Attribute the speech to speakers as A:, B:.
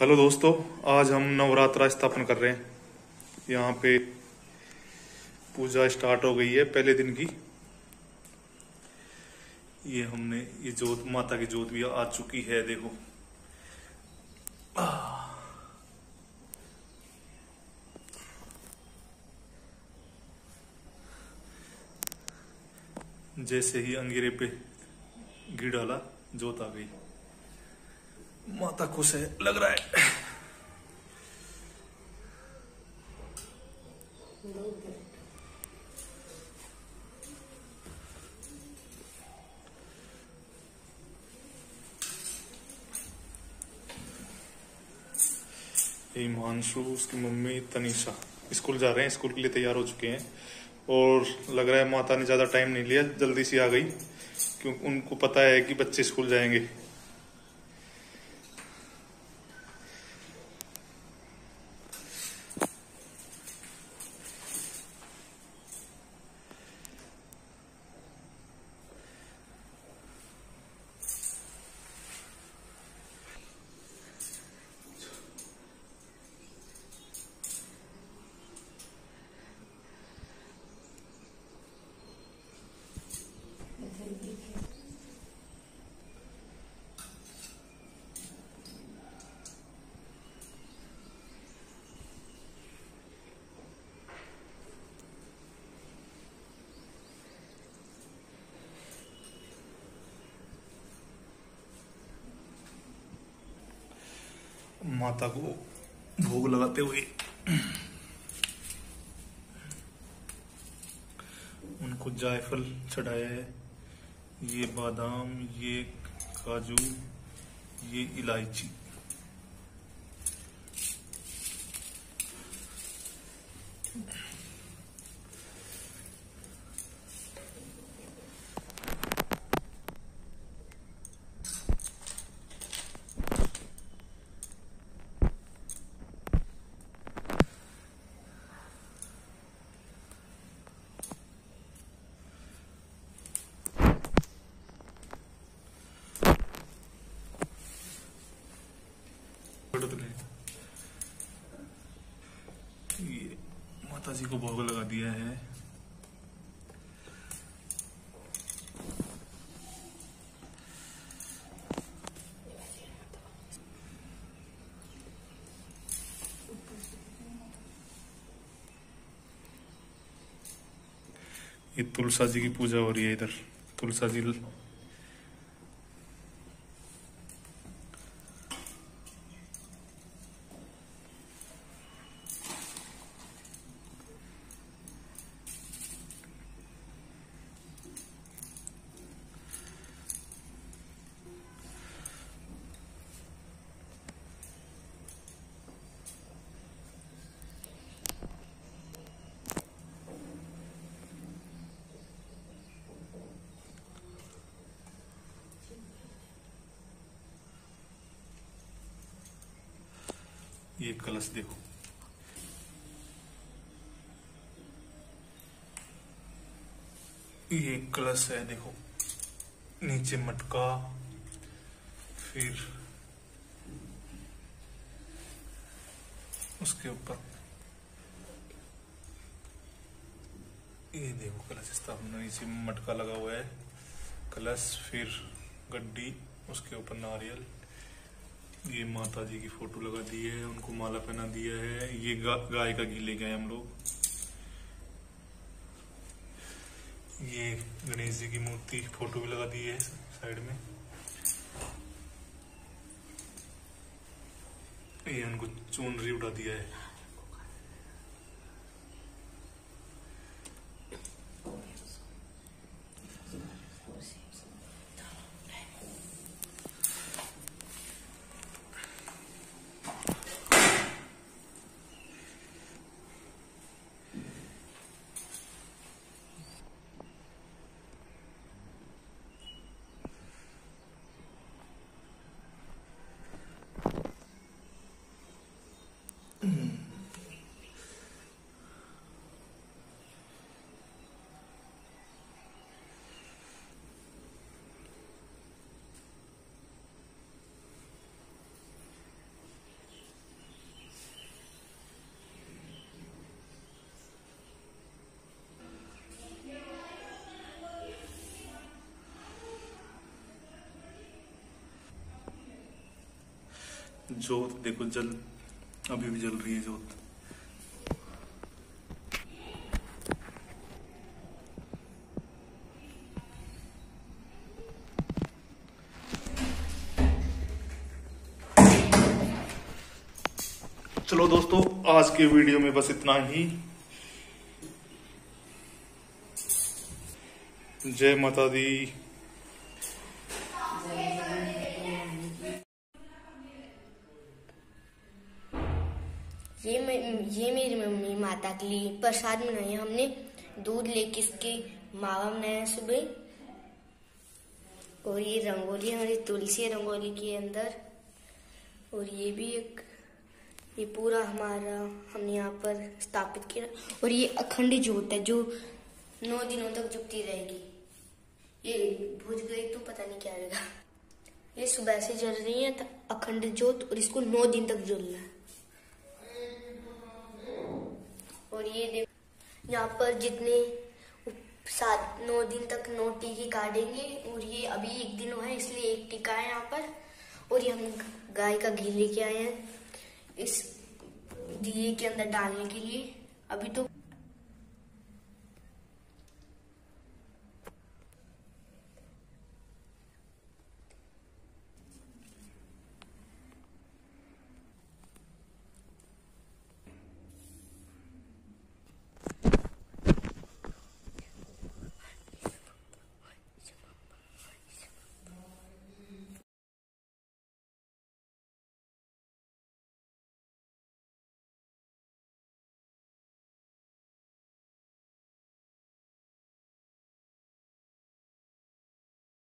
A: Hello दोस्तों, आज हम नवरात्रा स्थापन कर रहे हैं। यहाँ पे पूजा स्टार्ट हो गई है पहले दिन की। ये हमने, ये जोत माता की जोत भी आ चुकी है, देखो। जैसे ही अंगेरे पे घी डाला जोत आ गई। माता खुश है लग रहा है। हिमांशु, उसकी मम्मी तनीषा, स्कूल जा रहे हैं, स्कूल के लिए तैयार हो चुके हैं। और लग रहा है माता ने ज़्यादा टाइम नहीं लिया, जल्दी से आ गई। क्योंकि उनको पता है कि बच्चे स्कूल जाएँगे। माता को भोग लगाते हुए उनको जायफल चढ़ाया है। ये बादाम, ये काजू, ये इलायची ये माता जी को भोग लगा दिया है। ये तुलसा जी की पूजा हो रही है इधर। तुलसा जी ये कलश देखो। ये कलश है, देखो। नीचे मटका, फिर उसके ऊपर। ये देखो कलश स्थापना नीचे मटका लगा हुआ है। कलश, फिर गड्डी, उसके ऊपर नारियल। ये माता जी की फ़ोटो लगा दी है उनको माला पहना दिया है। ये गा, गाय का घी ले गए हम लोग। ये गणेश जी की मूर्ति फ़ोटो भी लगा दी है साइड में। ये उनको चूनरी उठा दिया है। जोत, देखो जल, अभी भी जल रही है जोत। चलो दोस्तों, आज के वीडियो में बस इतना ही। जय माता दी।
B: के लिए प्रसाद बनाई हमने। दूध लेके इसके मावा बनाया सुबह। और ये रंगोली, हमारी तुलसी रंगोली के अंदर। और ये भी एक, ये पूरा हमारा, हमने यहाँ पर स्थापित किया। और ये अखंड ज्योत है, जो नौ दिनों तक जुगती रहेगी। ये बुझ गई तो पता नहीं क्या रहेगा। ये सुबह से जल रही है अखंड ज्योत, और इसको नौ दिन तक जलना है और ये देखो। यहाँ पर जितने सात, नौ दिन तक नौ टीके काटेंगे, और ये अभी एक दिन हुआ है, इसलिए एक टीका है यहाँ पर। और ये हम गाय का घी लेके आए हैं, इस दिए के अंदर डालने के लिए। अभी तो